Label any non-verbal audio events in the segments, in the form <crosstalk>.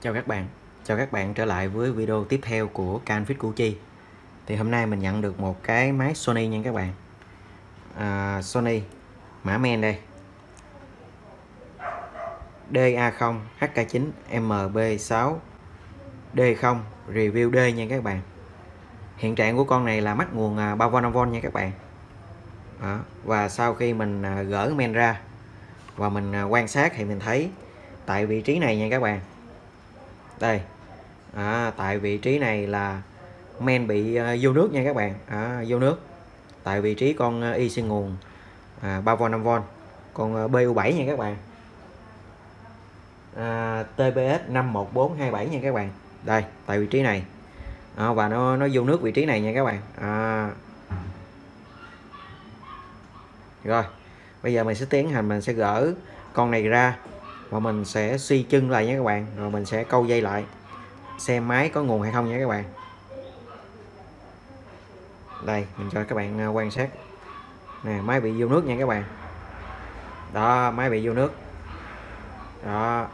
Chào các bạn, chào các bạn trở lại với video tiếp theo của Canfit Gucci Thì hôm nay mình nhận được một cái máy Sony nha các bạn. À, Sony mã men đây. DA0 HK9 MB6 D0 review D nha các bạn. Hiện trạng của con này là mắc nguồn à, 3V 5V nha các bạn. Đó. Và sau khi mình à, gỡ men ra và mình à, quan sát thì mình thấy tại vị trí này nha các bạn đây. À, tại vị trí này là men bị uh, vô nước nha các bạn. À, vô nước. Tại vị trí con uh, y sinh nguồn à, 3V 5V con à, uh, BU7 nha các bạn. À, TBS 51427 nha các bạn. Đây tại vị trí này. À, và nó nó vô nước vị trí này nha các bạn. À. rồi bây giờ mình sẽ tiến hành mình sẽ gỡ con này ra và mình sẽ suy chân lại nha các bạn. Rồi mình sẽ câu dây lại. Xem máy có nguồn hay không nha các bạn. Đây, mình cho các bạn à, quan sát. Nè, máy bị vô nước nha các bạn. Đó, máy bị vô nước. Đó.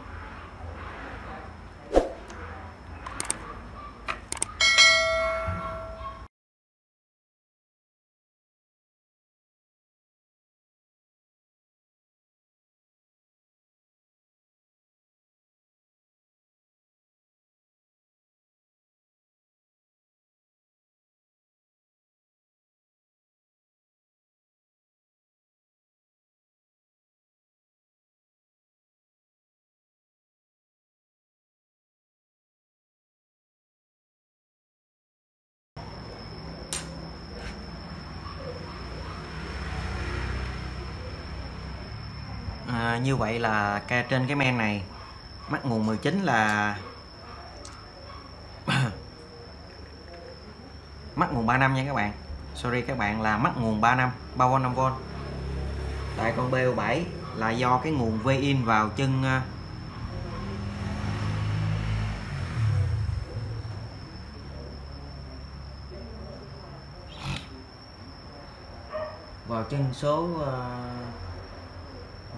À, như vậy là trên cái men này mắc nguồn 19 là <coughs> mắc nguồn 3 năm nha các bạn. Sorry các bạn là mắc nguồn 3 năm 3V 5V tại con BO7 là do cái nguồn V in vào chân ờ, vào chân số ờ,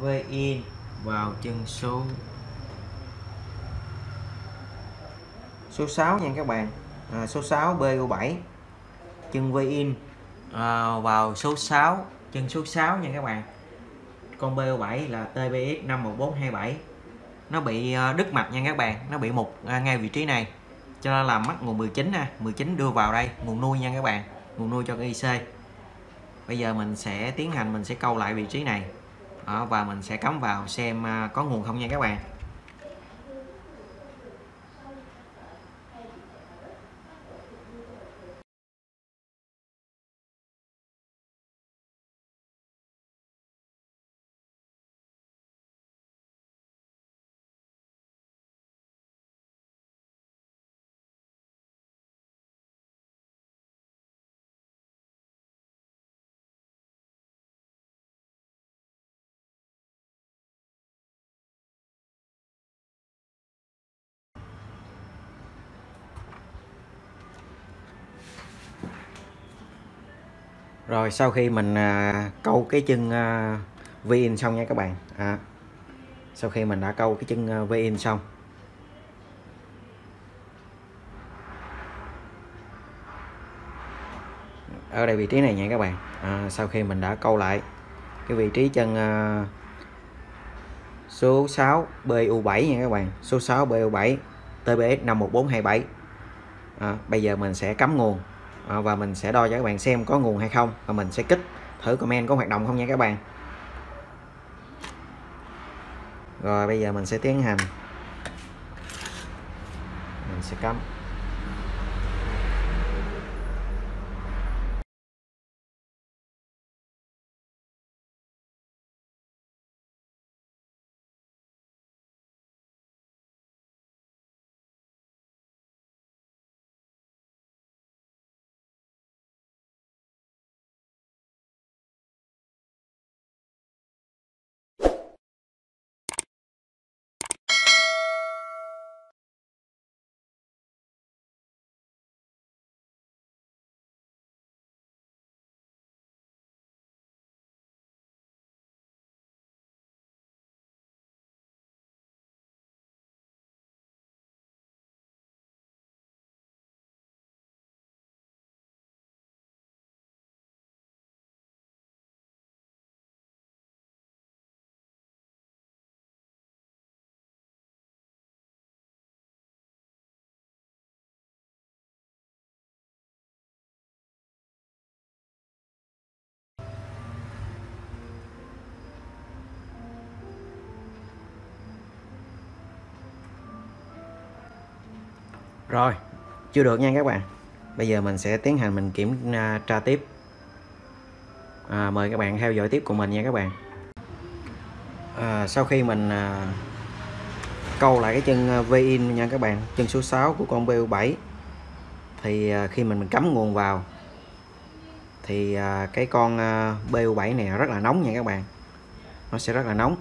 V in vào chân số. Số 6 nha các bạn. À, số 6 BU7 chân V in à, vào số 6 chân số 6 nha các bạn. Con BU7 là TBX 51427 nó bị à, đứt mặt nha các bạn. Nó bị mục à, ngay vị trí này. Cho nên là mắc nguồn 19 nè 19 đưa vào đây nguồn nuôi nha các bạn. Nguồn nuôi cho cái IC bây giờ mình sẽ tiến hành mình sẽ câu lại vị trí này và mình sẽ cắm vào xem à, có nguồn không nha các bạn. Rồi sau khi mình à, câu cái chân à, V-in xong nha các bạn. À, sau khi mình đã câu cái chân à, V-in xong. Ở đây vị trí này nha các bạn. À, sau khi mình đã câu lại cái vị trí chân à, số 6 BU7 nha các bạn. Số 6 BU7 TBS 51427 à, bây giờ mình sẽ cắm nguồn à, và mình sẽ đo cho các bạn xem có nguồn hay không và mình sẽ kích thử comment có hoạt động không nha các bạn. Rồi bây giờ mình sẽ tiến hành. Mình sẽ cắm. Rồi chưa được nha các bạn. Bây giờ mình sẽ tiến hành mình kiểm à, tra tiếp. À, mời các bạn theo dõi tiếp của mình nha các bạn. À, sau khi mình à, câu lại cái chân à, V-in nha các bạn chân số 6 của con BU7 thì à, khi mình, mình cắm nguồn vào thì à, cái con à, BU7 này rất là nóng nha các bạn. Nó sẽ rất là nóng.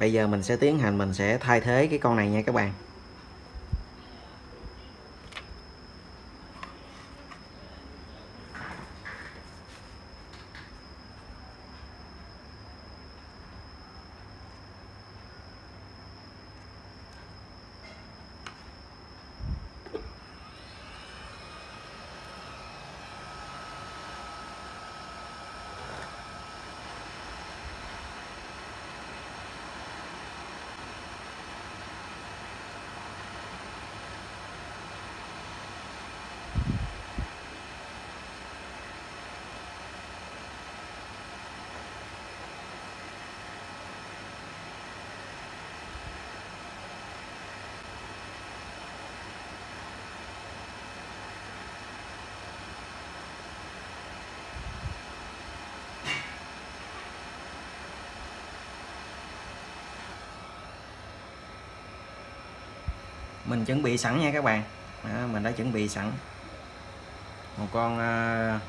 Bây giờ mình sẽ tiến hành, mình sẽ thay thế cái con này nha các bạn. Mình chuẩn bị sẵn nha các bạn. Đó, mình đã chuẩn bị sẵn. Một con ờ, uh,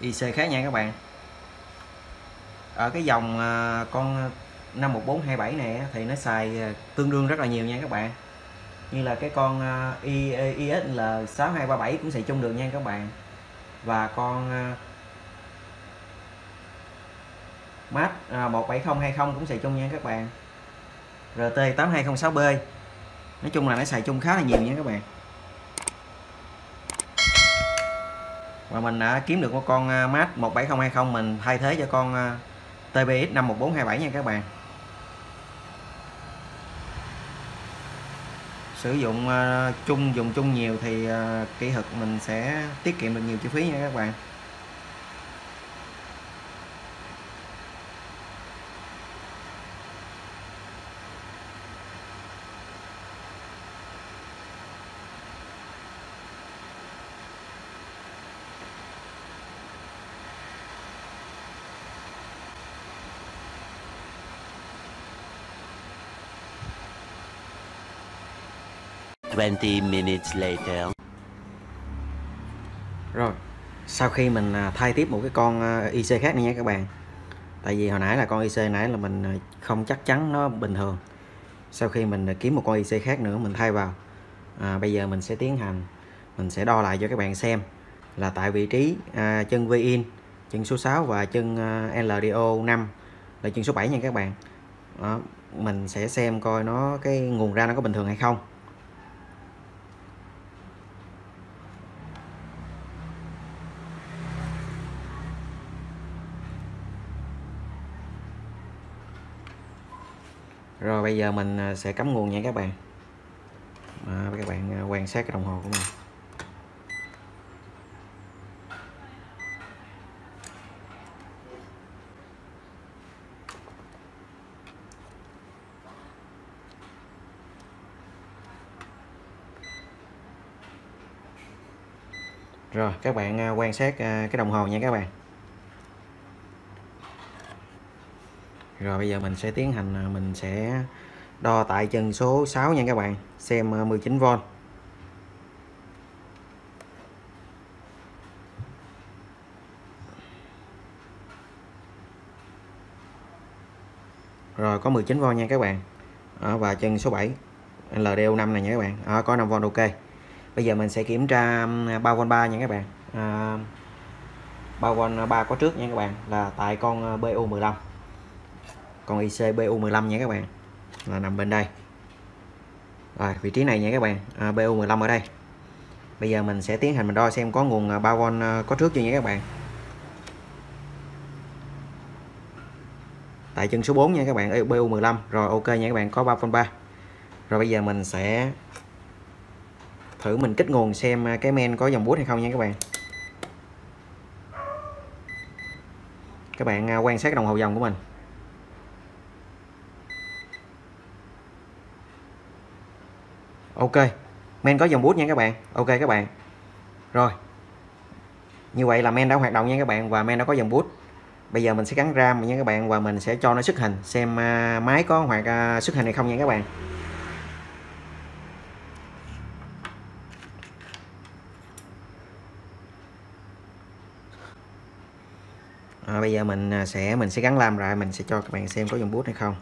IC khác nha các bạn. Ở cái dòng uh, con ờ, 51427 này thì nó xài tương đương rất là nhiều nha các bạn. Như là cái con uh, ISL 6237 cũng xài chung được nha các bạn. Và con uh, mát 17020 cũng xài chung nha các bạn. RT8206B nói chung là nó xài chung khá là nhiều nha các bạn. Và mình đã kiếm được một con à, mát 17020 mình thay thế cho con à, TBX 51427 nha các bạn. Sử dụng chung, dùng chung nhiều thì kỹ thuật mình sẽ tiết kiệm được nhiều chi phí nha các bạn. 20 minutes later. Rồi, sau khi mình à, thay tiếp một cái con à, IC khác này nha các bạn. Tại vì hồi nãy là con IC nãy là mình à, không chắc chắn nó bình thường. Sau khi mình kiếm một con IC khác nữa mình thay vào. À, bây giờ mình sẽ tiến hành mình sẽ đo lại cho các bạn xem là tại vị trí à, chân vin, chân số 6 và chân à, LDO 5 là chân số 7 nha các bạn. Đó, mình sẽ xem coi nó cái nguồn ra nó có bình thường hay không. rồi bây giờ mình à, sẽ cắm nguồn nha các bạn. À, các bạn à, quan sát cái đồng hồ của mình. Rồi các bạn à, quan sát cái đồng hồ nha các bạn. Rồi bây giờ mình sẽ tiến hành à, mình sẽ đo tại chân số 6 nha các bạn. Xem à, 19V rồi có 19V nha các bạn. À, và chân số 7 LDU5 này nha các bạn. À, có 5V ok. Bây giờ mình sẽ kiểm tra 3V3 nha các bạn. À, 3V3 có trước nha các bạn là tại con à, BU15 con ICBU15 nha các bạn. Là nằm bên đây. Rồi vị trí này nha các bạn. À, BU15 ở đây. Bây giờ mình sẽ tiến hành mình đo xem có nguồn à, 3V à, có trước chưa nha các bạn. Tại chân số 4 nha các bạn BU15 rồi ok nha các bạn có 3V3 rồi bây giờ mình sẽ thử mình kích nguồn xem à, cái men có dòng bút hay không nha các bạn. Các bạn quan sát đồng hồ dòng của mình. Ok men có dòng bút nha các bạn. Ok các bạn. Rồi. Như vậy là men đã hoạt động nha các bạn và men đã có dòng bút. Bây giờ mình sẽ gắn ram nha các bạn và mình sẽ cho nó xuất hình xem uh, máy có hoạt uh, xuất hình hay không nha các bạn. À, bây giờ mình à, sẽ mình sẽ gắn làm lại mình sẽ cho các bạn xem có dùng bút hay không.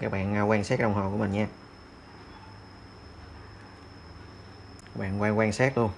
Rồi các bạn à, quan sát đồng hồ của mình nha. Các bạn quan quan sát luôn.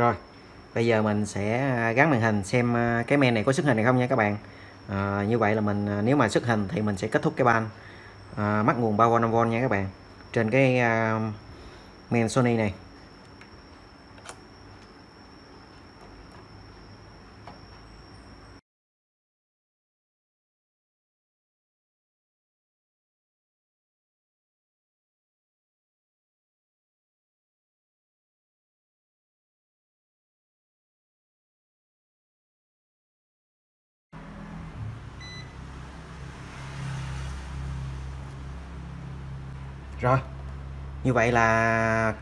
Rồi bây giờ mình sẽ à, gắn màn hình xem à, cái men này có xuất hình hay không nha các bạn. À, như vậy là mình à, nếu mà xuất hình thì mình sẽ kết thúc cái ban à, mắc nguồn 3V 5V nha các bạn. Trên cái à, men Sony này. Rồi. Như vậy là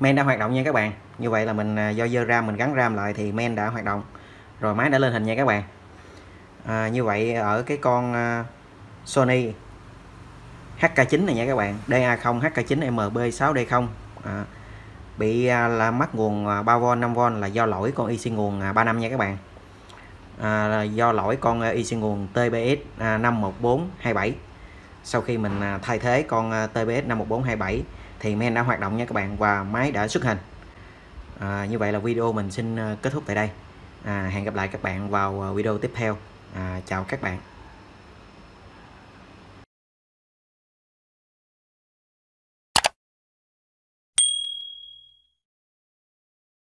men đã hoạt động nha các bạn. Như vậy là mình à, do dơ ram mình gắn ram lại thì men đã hoạt động. Rồi máy đã lên hình nha các bạn. À, như vậy ở cái con à, Sony HK9 này nha các bạn. DA0 HK9 MB6D0 à, bị à, là mắc nguồn 3V 5V là do lỗi con IC nguồn uh, 35 nha các bạn. À, do lỗi con IC nguồn TBS 51427 sau khi mình à, thay thế con à, TBS 51427 thì men đã hoạt động nha các bạn và máy đã xuất hình à, như vậy là video mình xin à, kết thúc tại đây. À, hẹn gặp lại các bạn vào video tiếp theo. À, chào các bạn.